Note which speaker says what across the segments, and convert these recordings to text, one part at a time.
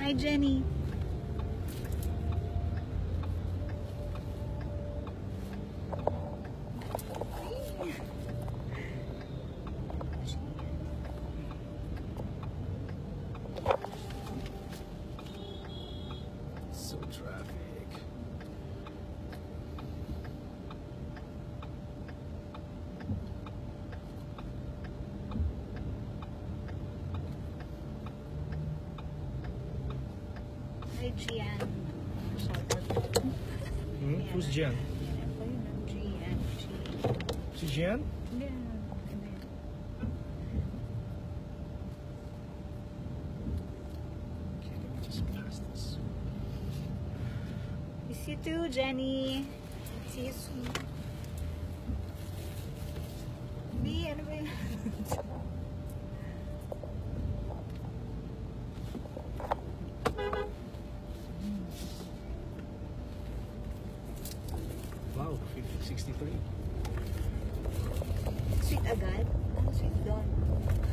Speaker 1: Hi, Jenny.
Speaker 2: Who's Jen? She Jen? Is
Speaker 1: See you too, Jenny. See you soon. Me and. 东水墩。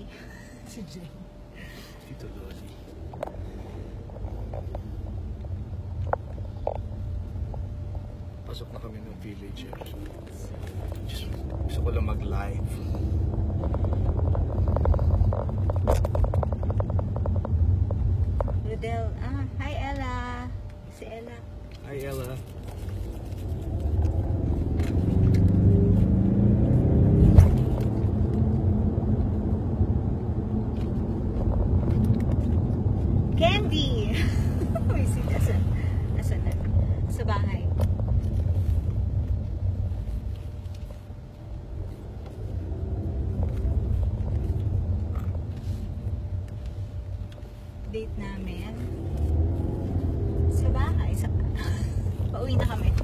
Speaker 1: Lodi. si Jay.
Speaker 2: Tito Loli. Pasok na kami ng village eh. Just, gusto ko lang mag-live.
Speaker 1: Rodel. Ah, hi, Ella. Si Ella.
Speaker 2: Hi Ella.
Speaker 1: Candy! Uy, si nasa, nasa na, sa bahay. Date namin sa bahay. Sa, pauwi na kami.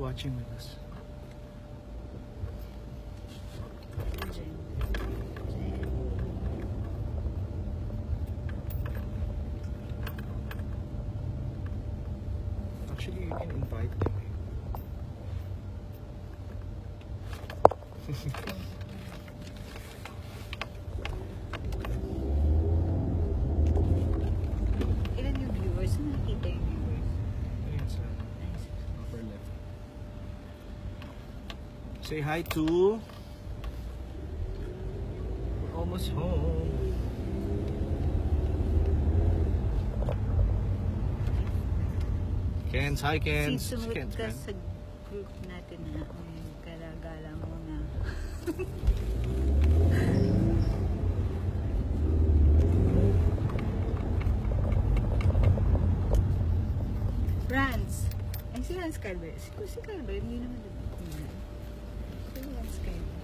Speaker 2: Watching with us? Actually, you can invite them. Say hi to. We're almost home. Kens, hi Kens.
Speaker 1: Si
Speaker 2: Kens,
Speaker 1: ka
Speaker 2: man.
Speaker 1: sa group natin na may kalagala mo na. Rans. Ay, si Rans Calver. Si, si Calver, hindi naman nag Si Rans Calver.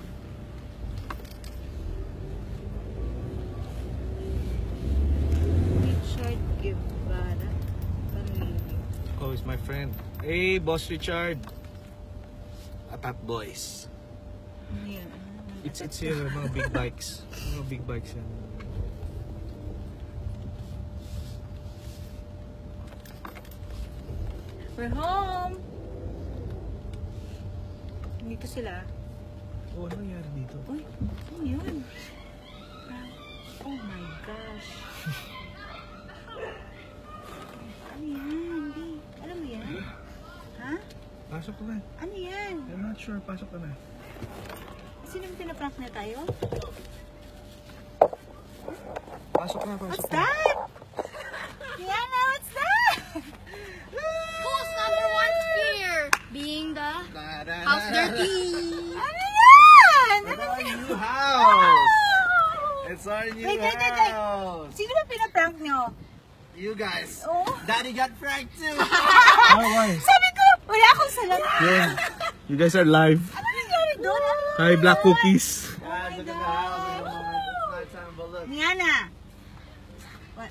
Speaker 1: Richard Guevara.
Speaker 2: Oh, he's my friend. Hey, Boss Richard. Atat Boys.
Speaker 1: Ano,
Speaker 2: It's it's here, mga big bikes. Mga big bikes yan.
Speaker 1: We're home! Dito sila.
Speaker 2: Oh, ano nangyari dito?
Speaker 1: Uy, ano yun? Oh my gosh. ano yan? Di, alam mo yan?
Speaker 3: Pasok ka na.
Speaker 1: Ano yan?
Speaker 3: I'm not sure. Pasok ka na.
Speaker 1: Sino yung pinaprank na tayo?
Speaker 3: Pasok na, pasok
Speaker 1: What's
Speaker 3: na.
Speaker 1: that? Diana, what's that?
Speaker 4: Who's number one fear? Being the house dirty.
Speaker 1: Ano yan?
Speaker 3: It's
Speaker 1: Ano
Speaker 3: our
Speaker 1: yan?
Speaker 3: new house! It's our new
Speaker 1: Wait, wait, wait, wait.
Speaker 3: house!
Speaker 1: Sino ba pinaprank nyo?
Speaker 3: You guys!
Speaker 1: Oh.
Speaker 3: Daddy got pranked too! why, why?
Speaker 1: Salamat.
Speaker 3: Yun. You guys are live.
Speaker 1: Ano nangyari doon?
Speaker 3: Hi, Black? Cookies.
Speaker 1: My
Speaker 3: Guys, look at the
Speaker 1: God.
Speaker 3: house. Look at the moment. It's nighttime, but look.
Speaker 1: Niana, what,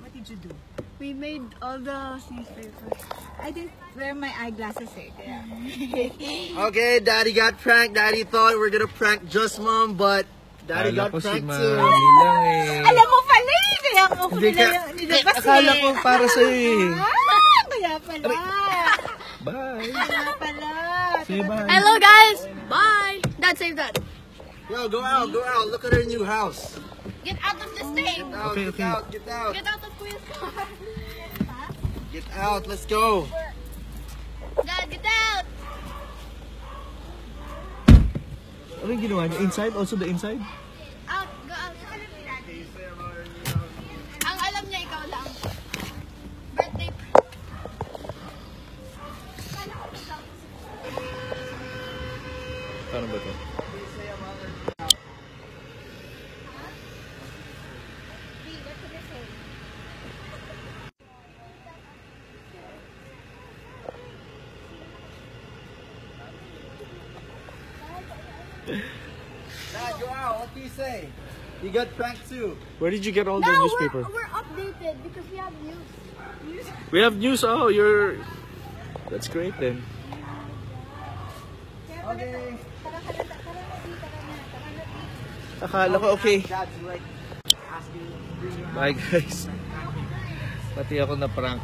Speaker 1: what did you do?
Speaker 4: We made all the newspapers.
Speaker 1: I didn't wear my eyeglasses eh. Kaya.
Speaker 3: Okay, Daddy got pranked. Daddy thought we were gonna prank just mom, but Daddy got pranked too.
Speaker 2: lang eh.
Speaker 1: Alam mo pala eh. Kaya ako
Speaker 3: Hindi
Speaker 1: nila
Speaker 3: ka-
Speaker 1: yung nilabas eh.
Speaker 2: Akala ko para sa'yo eh.
Speaker 1: Ah, kaya pala.
Speaker 2: Bye.
Speaker 1: Kaya pala.
Speaker 2: Say bye.
Speaker 4: Hello guys. Bye. Dad, save that.
Speaker 3: Yo, go out, go out. Look at our new house.
Speaker 4: Get out of this thing.
Speaker 3: Get out,
Speaker 2: Okay,
Speaker 3: get
Speaker 2: okay.
Speaker 3: out, get out.
Speaker 4: Get out of Kuya's car.
Speaker 3: Get out, let's go.
Speaker 4: Dad, get out.
Speaker 2: Ano yung ginawa niya? Inside? Also the inside? Paano ba to?
Speaker 3: Dad, go out. What do you say? You got pranked too.
Speaker 2: Where did you get all the
Speaker 4: Now
Speaker 2: newspaper?
Speaker 4: we're, we're updated because we have news.
Speaker 2: We have news. Oh, you're... That's great then.
Speaker 3: Okay.
Speaker 2: Akala ko okay. Bye guys. Pati ako na prank.